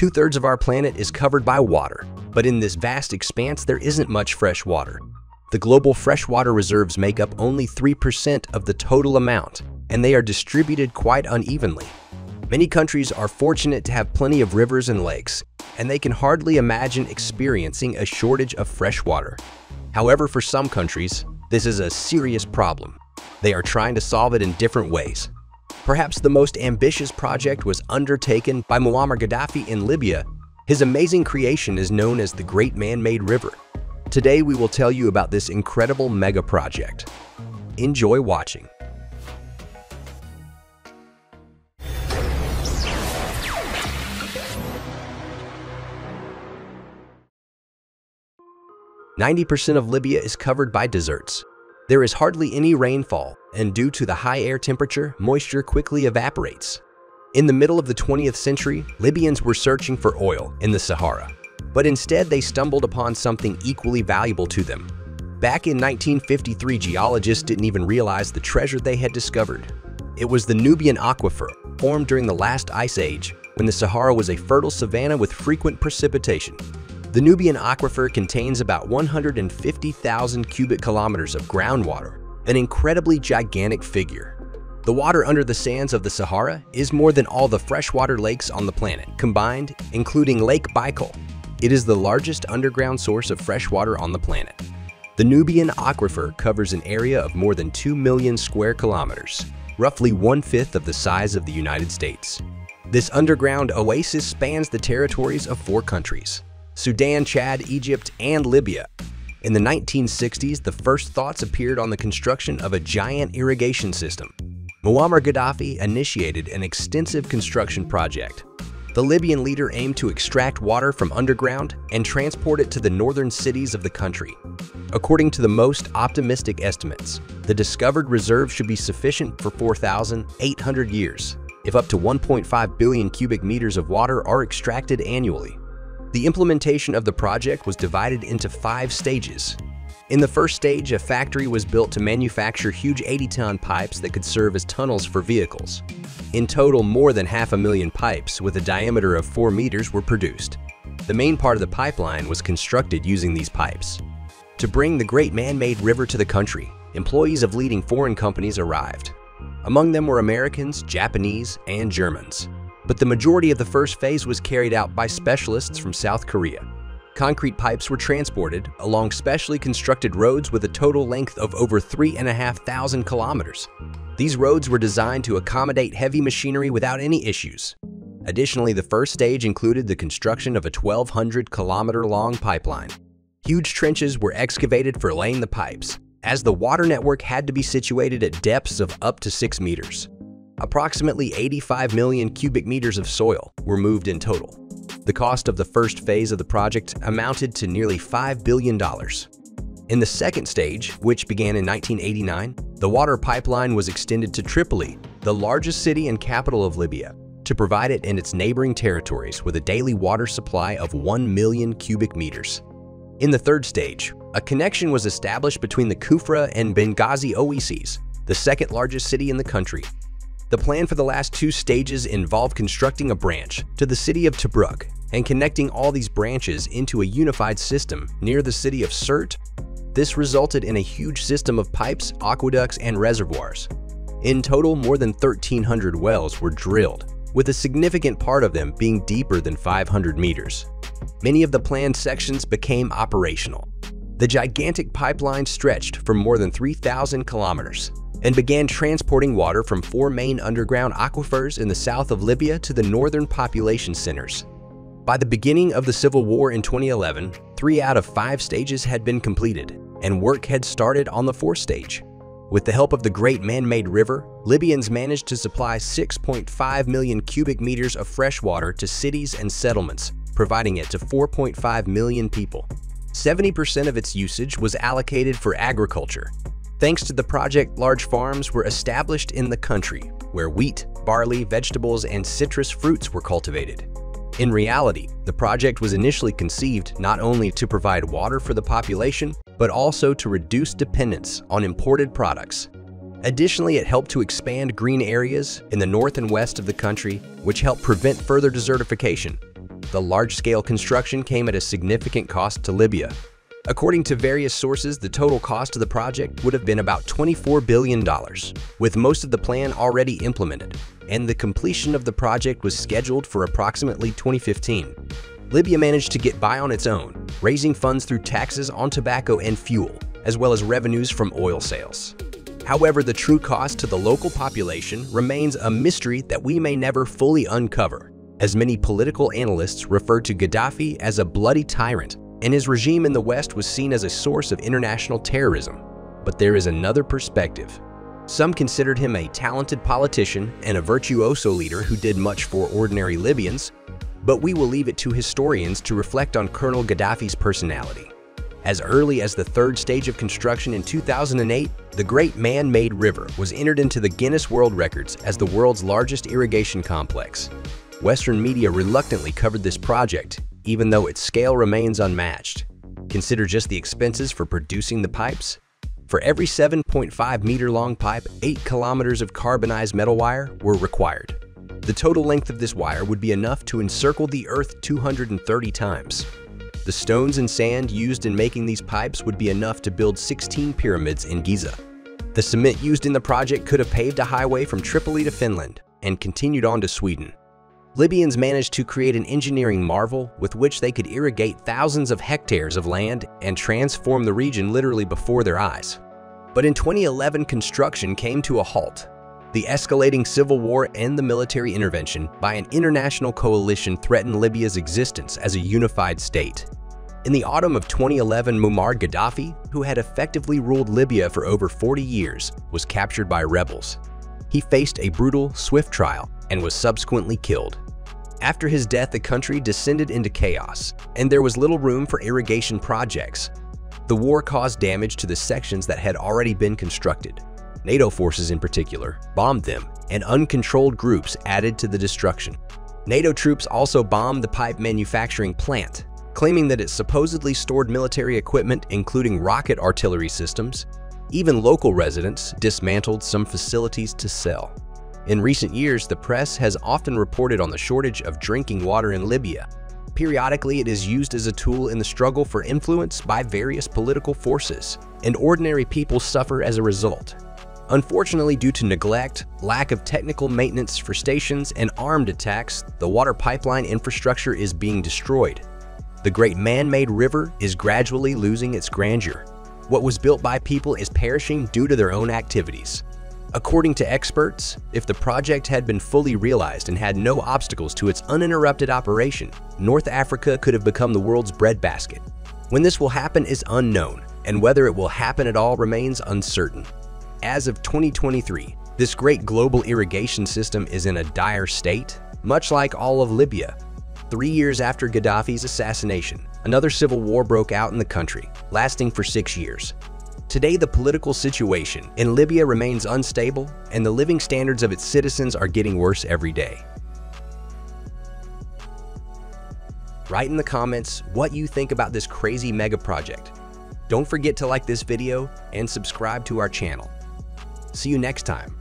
Two-thirds of our planet is covered by water, but in this vast expanse there isn't much fresh water. The global freshwater reserves make up only 3% of the total amount, and they are distributed quite unevenly. Many countries are fortunate to have plenty of rivers and lakes, and they can hardly imagine experiencing a shortage of fresh water. However, for some countries, this is a serious problem. They are trying to solve it in different ways. Perhaps the most ambitious project was undertaken by Muammar Gaddafi in Libya. His amazing creation is known as the Great Man-Made River. Today we will tell you about this incredible mega project. Enjoy watching. Ninety percent of Libya is covered by deserts. There is hardly any rainfall, and due to the high air temperature, moisture quickly evaporates. In the middle of the 20th century, Libyans were searching for oil in the Sahara, but instead they stumbled upon something equally valuable to them. Back in 1953, geologists didn't even realize the treasure they had discovered. It was the Nubian Aquifer, formed during the last ice age, when the Sahara was a fertile savanna with frequent precipitation. The Nubian Aquifer contains about 150,000 cubic kilometers of groundwater, an incredibly gigantic figure. The water under the sands of the Sahara is more than all the freshwater lakes on the planet combined, including Lake Baikal. It is the largest underground source of fresh water on the planet. The Nubian Aquifer covers an area of more than 2 million square kilometers, roughly one-fifth of the size of the United States. This underground oasis spans the territories of four countries, Sudan, Chad, Egypt, and Libya. In the 1960s, the first thoughts appeared on the construction of a giant irrigation system. Muammar Gaddafi initiated an extensive construction project. The Libyan leader aimed to extract water from underground and transport it to the northern cities of the country. According to the most optimistic estimates, the discovered reserve should be sufficient for 4,800 years, if up to 1.5 billion cubic meters of water are extracted annually. The implementation of the project was divided into five stages. In the first stage, a factory was built to manufacture huge 80-ton pipes that could serve as tunnels for vehicles. In total, more than half a million pipes with a diameter of 4 meters were produced. The main part of the pipeline was constructed using these pipes. To bring the great man-made river to the country, employees of leading foreign companies arrived. Among them were Americans, Japanese, and Germans but the majority of the first phase was carried out by specialists from South Korea. Concrete pipes were transported along specially constructed roads with a total length of over 3,500 kilometers. These roads were designed to accommodate heavy machinery without any issues. Additionally, the first stage included the construction of a 1,200 kilometer long pipeline. Huge trenches were excavated for laying the pipes, as the water network had to be situated at depths of up to 6 meters. Approximately 85 million cubic meters of soil were moved in total. The cost of the first phase of the project amounted to nearly $5 billion. In the second stage, which began in 1989, the water pipeline was extended to Tripoli, the largest city and capital of Libya, to provide it and its neighboring territories with a daily water supply of 1 million cubic meters. In the third stage, a connection was established between the Kufra and Benghazi oases, the second largest city in the country, the plan for the last two stages involved constructing a branch to the city of Tobruk and connecting all these branches into a unified system near the city of Sirte. This resulted in a huge system of pipes, aqueducts, and reservoirs. In total, more than 1,300 wells were drilled, with a significant part of them being deeper than 500 meters. Many of the planned sections became operational. The gigantic pipeline stretched for more than 3,000 kilometers, and began transporting water from four main underground aquifers in the south of Libya to the northern population centers. By the beginning of the civil war in 2011, three out of five stages had been completed, and work had started on the fourth stage. With the help of the Great Man-Made River, Libyans managed to supply 6.5 million cubic meters of fresh water to cities and settlements, providing it to 4.5 million people. 70% of its usage was allocated for agriculture, Thanks to the project, large farms were established in the country, where wheat, barley, vegetables, and citrus fruits were cultivated. In reality, the project was initially conceived not only to provide water for the population, but also to reduce dependence on imported products. Additionally, it helped to expand green areas in the north and west of the country, which helped prevent further desertification. the large-scale construction came at a significant cost to Libya. According to various sources, the total cost of the project would have been about $24 billion, with most of the plan already implemented, and the completion of the project was scheduled for approximately 2015. Libya managed to get by on its own, raising funds through taxes on tobacco and fuel, as well as revenues from oil sales. However, the true cost to the local population remains a mystery that we may never fully uncover, as many political analysts refer to Gaddafi as a bloody tyrant and his regime in the West was seen as a source of international terrorism. But there is another perspective. Some considered him a talented politician and a virtuoso leader who did much for ordinary Libyans, but we will leave it to historians to reflect on Colonel Gaddafi's personality. As early as the third stage of construction in 2008, the Great Man-Made River was entered into the Guinness World Records as the world's largest irrigation complex. Western media reluctantly covered this project, even though its scale remains unmatched. Consider just the expenses for producing the pipes. For every 7.5 meter long pipe, 8 kilometers of carbonized metal wire were required. The total length of this wire would be enough to encircle the Earth 230 times. The stones and sand used in making these pipes would be enough to build 16 pyramids in Giza. The cement used in the project could have paved a highway from Tripoli to Finland and continued on to Sweden. Libyans managed to create an engineering marvel with which they could irrigate thousands of hectares of land and transform the region literally before their eyes. But in 2011, construction came to a halt. The escalating civil war and the military intervention by an international coalition threatened Libya's existence as a unified state. In the autumn of 2011, Muammar Gaddafi, who had effectively ruled Libya for over 40 years, was captured by rebels. He faced a brutal, swift trial and was subsequently killed. After his death, the country descended into chaos, and there was little room for irrigation projects. The war caused damage to the sections that had already been constructed. NATO forces in particular bombed them, and uncontrolled groups added to the destruction. NATO troops also bombed the pipe manufacturing plant, claiming that it supposedly stored military equipment including rocket artillery systems. Even local residents dismantled some facilities to sell. In recent years, the press has often reported on the shortage of drinking water in Libya. Periodically, it is used as a tool in the struggle for influence by various political forces, and ordinary people suffer as a result. Unfortunately, due to neglect, lack of technical maintenance for stations, and armed attacks, the water pipeline infrastructure is being destroyed. The great man-made river is gradually losing its grandeur. What was built by people is perishing due to their own activities. According to experts, if the project had been fully realized and had no obstacles to its uninterrupted operation, North Africa could have become the world's breadbasket. When this will happen is unknown, and whether it will happen at all remains uncertain. As of 2023, this great global irrigation system is in a dire state, much like all of Libya. Three years after Gaddafi's assassination, another civil war broke out in the country, lasting for six years. Today, the political situation in Libya remains unstable, and the living standards of its citizens are getting worse every day. Write in the comments what you think about this crazy mega project. Don't forget to like this video and subscribe to our channel. See you next time.